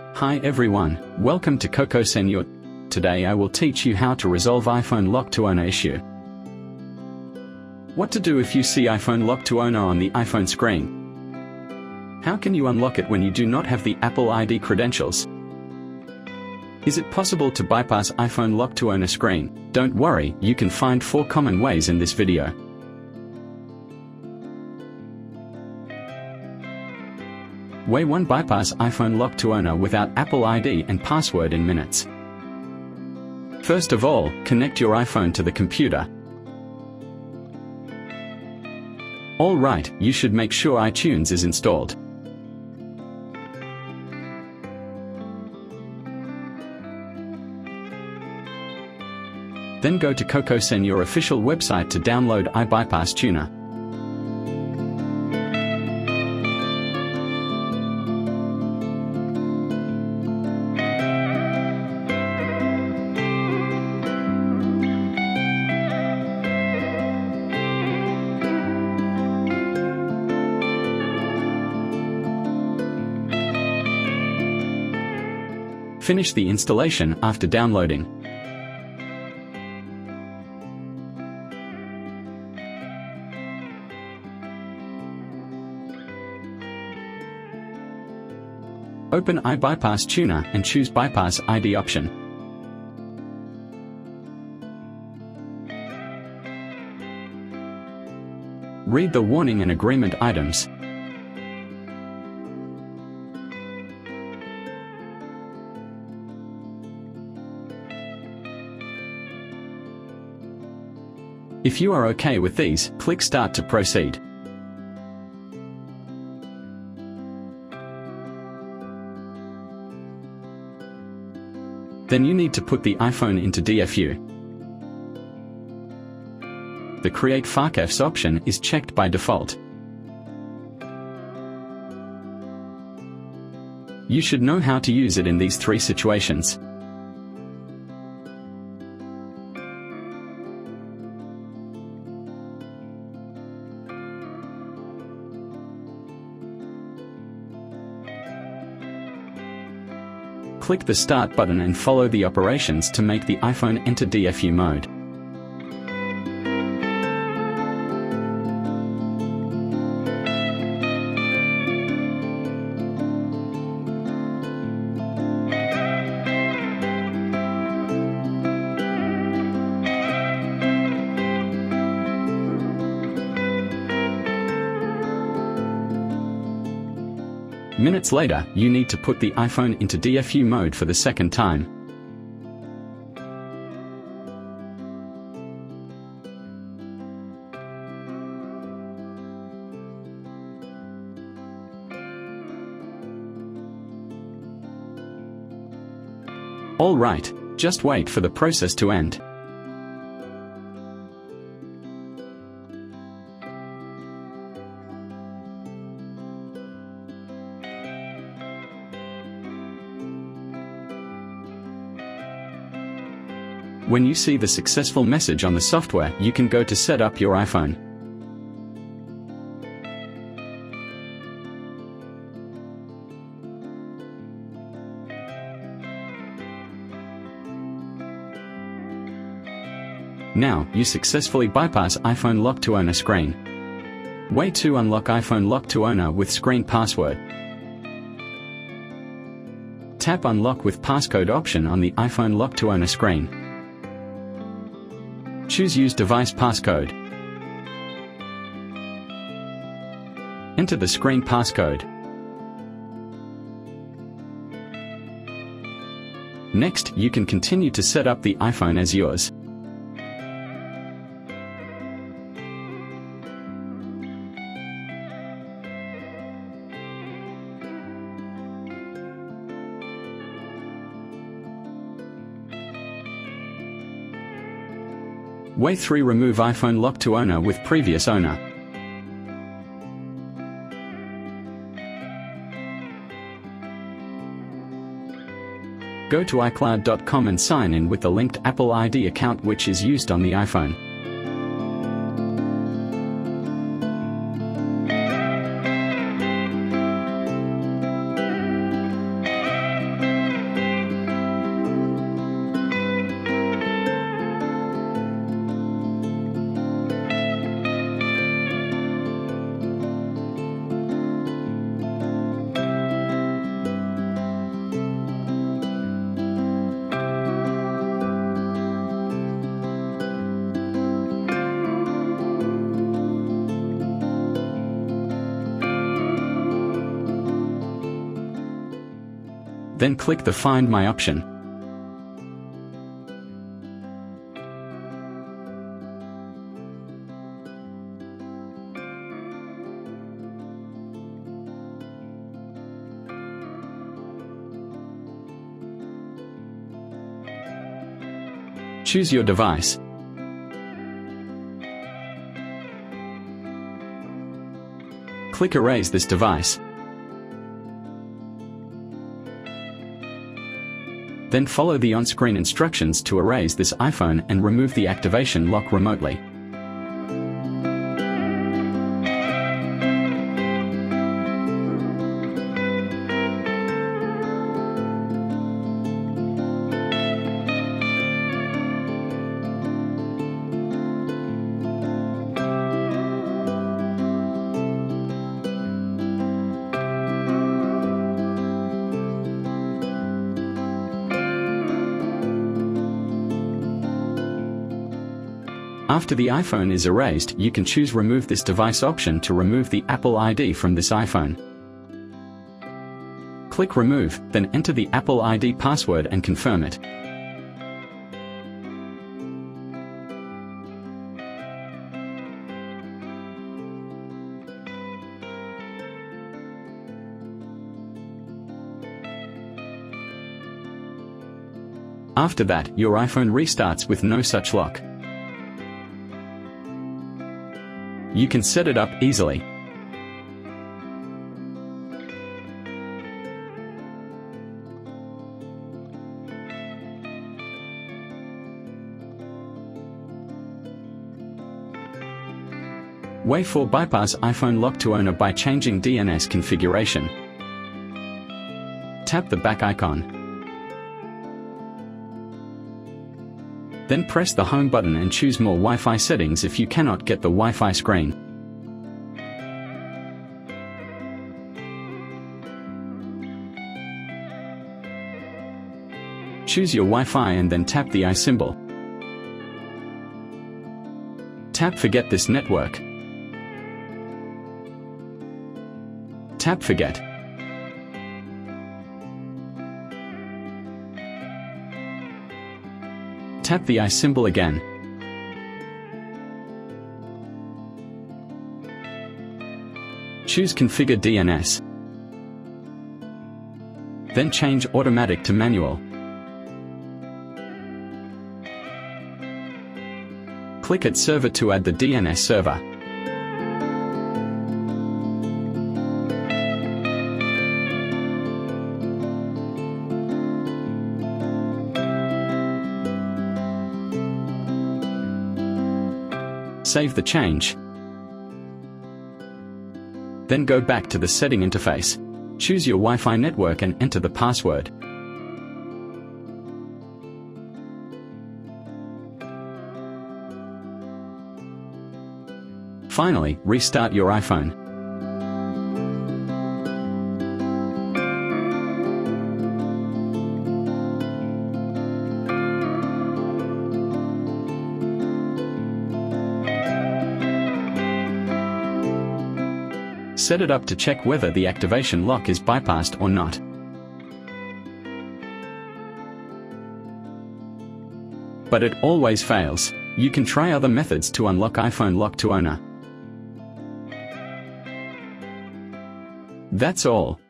Hi everyone, welcome to Coco Senor. Today I will teach you how to resolve iPhone lock to owner issue. What to do if you see iPhone lock to owner on the iPhone screen? How can you unlock it when you do not have the Apple ID credentials? Is it possible to bypass iPhone lock to owner screen? Don't worry, you can find 4 common ways in this video. Way 1 Bypass iPhone lock to owner without Apple ID and password in minutes. First of all, connect your iPhone to the computer. Alright, you should make sure iTunes is installed. Then go to Coco your official website to download iBypass Tuner. Finish the installation after downloading. Open iBypass Tuner and choose Bypass ID option. Read the warning and agreement items. If you are okay with these, click Start to proceed. Then you need to put the iPhone into DFU. The Create FARCFS option is checked by default. You should know how to use it in these three situations. Click the Start button and follow the operations to make the iPhone enter DFU mode. Minutes later, you need to put the iPhone into DFU mode for the second time. Alright, just wait for the process to end. When you see the successful message on the software, you can go to set up your iPhone. Now, you successfully bypass iPhone lock to owner screen. Way to unlock iPhone lock to owner with screen password. Tap unlock with passcode option on the iPhone lock to owner screen. Choose Use Device Passcode. Enter the screen passcode. Next, you can continue to set up the iPhone as yours. Way 3 Remove iPhone lock to owner with previous owner. Go to iCloud.com and sign in with the linked Apple ID account which is used on the iPhone. Then click the Find My option. Choose your device. Click Erase this device. Then follow the on-screen instructions to erase this iPhone and remove the activation lock remotely. After the iPhone is erased, you can choose Remove this device option to remove the Apple ID from this iPhone. Click Remove, then enter the Apple ID password and confirm it. After that, your iPhone restarts with no such lock. You can set it up easily. Way 4 bypass iPhone lock to owner by changing DNS configuration. Tap the back icon. Then press the home button and choose more Wi-Fi settings if you cannot get the Wi-Fi screen. Choose your Wi-Fi and then tap the I symbol. Tap Forget this network. Tap Forget. Tap the I symbol again. Choose Configure DNS. Then change Automatic to Manual. Click at Server to add the DNS server. Save the change. Then go back to the setting interface. Choose your Wi-Fi network and enter the password. Finally, restart your iPhone. Set it up to check whether the activation lock is bypassed or not. But it always fails. You can try other methods to unlock iPhone lock to owner. That's all.